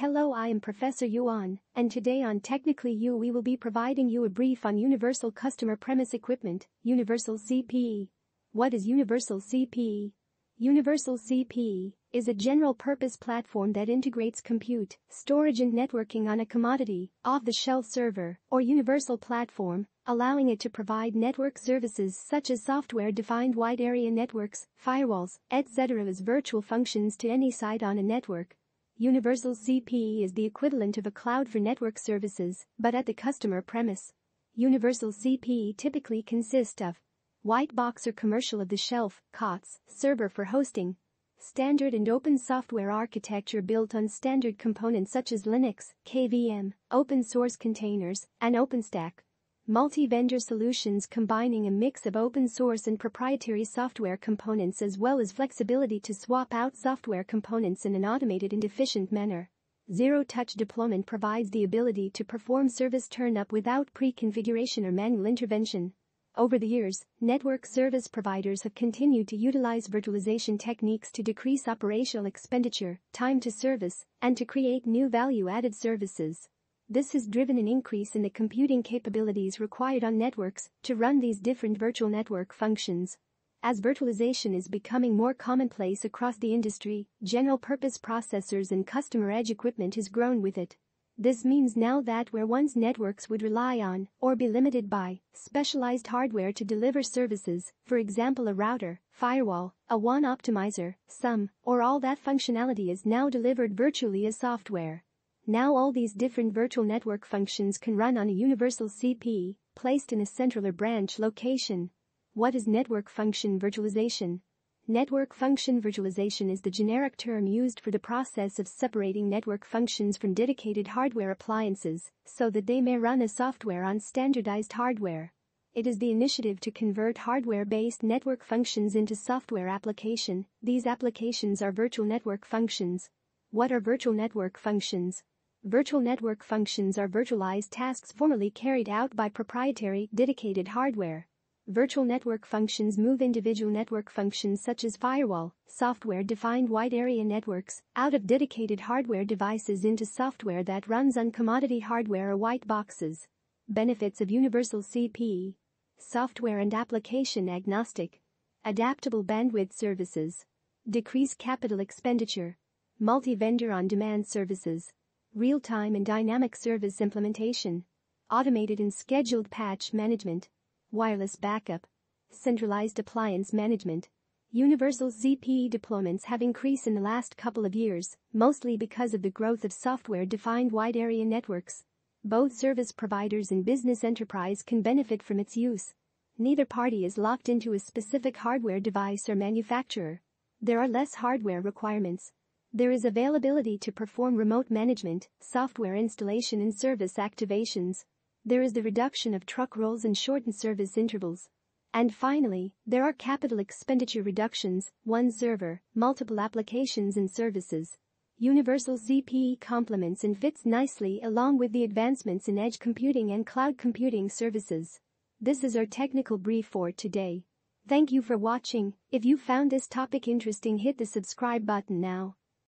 Hello, I am Professor Yuan, and today on Technically U we will be providing you a brief on Universal Customer Premise Equipment, Universal CPE. What is Universal CPE? Universal CPE is a general-purpose platform that integrates compute, storage and networking on a commodity, off-the-shelf server, or universal platform, allowing it to provide network services such as software-defined wide area networks, firewalls, etc. as virtual functions to any site on a network. Universal CPE is the equivalent of a cloud for network services, but at the customer premise. Universal CPE typically consists of white box or commercial of-the-shelf COTS, server for hosting, standard and open software architecture built on standard components such as Linux, KVM, open source containers, and OpenStack. Multi-vendor solutions combining a mix of open source and proprietary software components as well as flexibility to swap out software components in an automated and efficient manner. Zero-touch deployment provides the ability to perform service turn-up without pre-configuration or manual intervention. Over the years, network service providers have continued to utilize virtualization techniques to decrease operational expenditure, time to service, and to create new value-added services. This has driven an increase in the computing capabilities required on networks to run these different virtual network functions. As virtualization is becoming more commonplace across the industry, general purpose processors and customer edge equipment has grown with it. This means now that where once networks would rely on, or be limited by, specialized hardware to deliver services, for example a router, firewall, a WAN optimizer, some, or all that functionality is now delivered virtually as software. Now all these different virtual network functions can run on a universal CPE, placed in a central or branch location. What is network function virtualization? Network function virtualization is the generic term used for the process of separating network functions from dedicated hardware appliances so that they may run as software on standardized hardware. It is the initiative to convert hardware-based network functions into software application. These applications are virtual network functions. What are virtual network functions? Virtual network functions are virtualized tasks formerly carried out by proprietary, dedicated hardware. Virtual network functions move individual network functions such as firewall, software-defined wide area networks, out of dedicated hardware devices into software that runs on commodity hardware or white boxes. Benefits of Universal CPE Software and application agnostic. Adaptable bandwidth services. Decrease capital expenditure. Multi-vendor on-demand services real-time and dynamic service implementation, automated and scheduled patch management, wireless backup, centralized appliance management. Universal CPE deployments have increased in the last couple of years, mostly because of the growth of software-defined wide area networks. Both service providers and business enterprise can benefit from its use. Neither party is locked into a specific hardware device or manufacturer. There are less hardware requirements, there is availability to perform remote management, software installation and service activations. There is the reduction of truck rolls and shortened service intervals. And finally, there are capital expenditure reductions, one server, multiple applications and services. Universal CPE complements and fits nicely along with the advancements in edge computing and cloud computing services. This is our technical brief for today. Thank you for watching. If you found this topic interesting hit the subscribe button now.